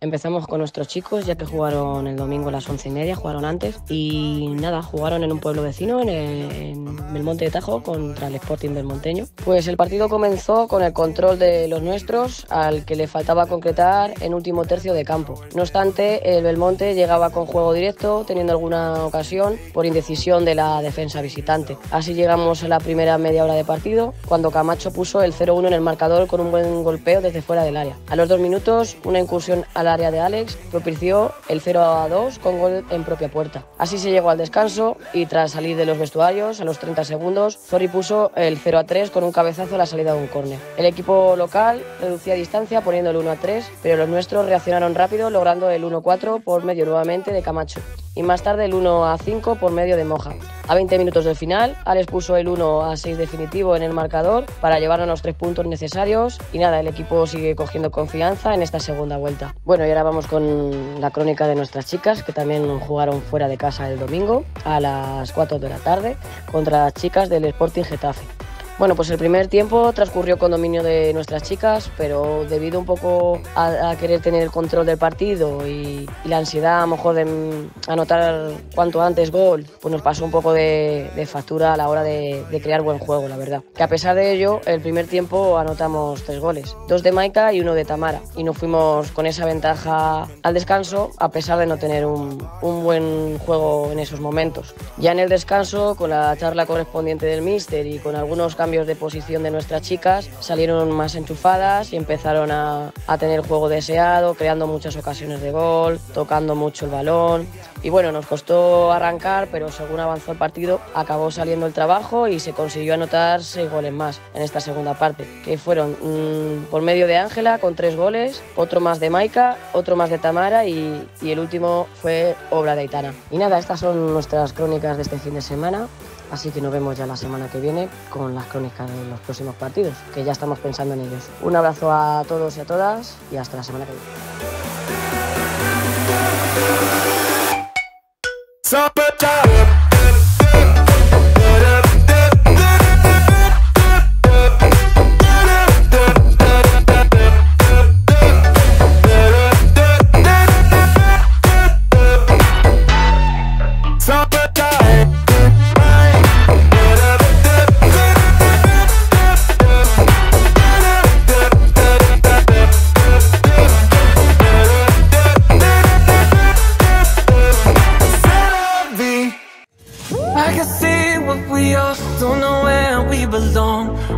Empezamos con nuestros chicos, ya que jugaron el domingo a las once y media, jugaron antes. Y nada, jugaron en un pueblo vecino, en, el, Belmonte de Tajo, contra el Sporting Belmonteño. Pues el partido comenzó con el control de los nuestros, al que le faltaba concretar en último tercio de campo. No obstante, el Belmonte llegaba con juego directo, teniendo alguna ocasión por indecisión de la defensa visitante. Así llegamos a la primera media hora de partido, cuando Camacho puso el 0-1 en el marcador con un buen golpeo desde fuera del área. A los dos minutos, una incursión al área de Alex propició el 0 a 2 con gol en propia puerta. Así se llegó al descanso y tras salir de los vestuarios a los 30 segundos, Zori puso el 0 a 3 con un cabezazo a la salida de un córner. El equipo local reducía distancia poniendo el 1 a 3, pero los nuestros reaccionaron rápido logrando el 1 a 4 por medio nuevamente de Camacho y más tarde el 1 a 5 por medio de Moja. A 20 minutos del final, Alex puso el 1 a 6 definitivo en el marcador para llevarnos los tres puntos necesarios y nada, el equipo sigue cogiendo confianza en esta segunda vuelta. Bueno, y ahora vamos con la crónica de nuestras chicas que también jugaron fuera de casa el domingo a las 4 de la tarde contra las chicas del Sporting Getafe. Bueno, pues el primer tiempo transcurrió con dominio de nuestras chicas, pero debido un poco a, querer tener el control del partido y, la ansiedad a lo mejor de anotar cuanto antes gol, pues nos pasó un poco de, factura a la hora de, crear buen juego, la verdad. Que a pesar de ello, el primer tiempo anotamos tres goles, dos de Maika y uno de Tamara, y nos fuimos con esa ventaja al descanso a pesar de no tener un, un buen juego en esos momentos. Ya en el descanso, con la charla correspondiente del míster y con algunos cambios cambios de posición de nuestras chicas, salieron más enchufadas y empezaron a, a tener juego deseado, creando muchas ocasiones de gol, tocando mucho el balón. Y bueno, nos costó arrancar, pero según avanzó el partido, acabó saliendo el trabajo y se consiguió anotar seis goles más en esta segunda parte, que fueron mm, por medio de Ángela con tres goles, otro más de Maika, otro más de Tamara y, y el último fue obra de Aitana. Y nada, estas son nuestras crónicas de este fin de semana. Así que nos vemos ya la semana que viene con las crónicas de los próximos partidos, que ya estamos pensando en ellos. Un abrazo a todos y a todas y hasta la semana que viene.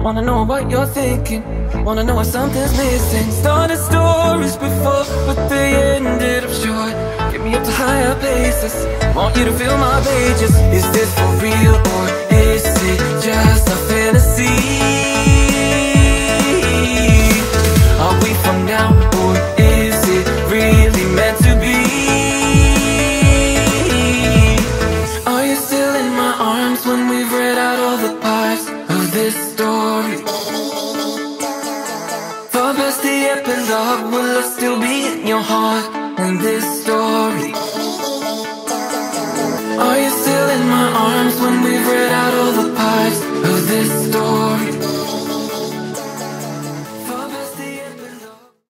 Wanna know what you're thinking. Wanna know why something's missing. Started stories before But they ended up short. Get me up to higher places. Want you to fill my pages. Is this for real or is it just a fantasy? Are we from now or is it really meant to be? Are you still in my arms when we've read out all the this story. For best the epilogue, will I still be in your heart? And this